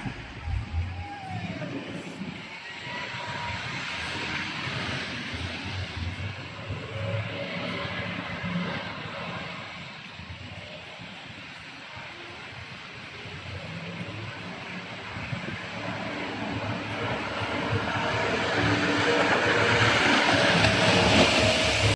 you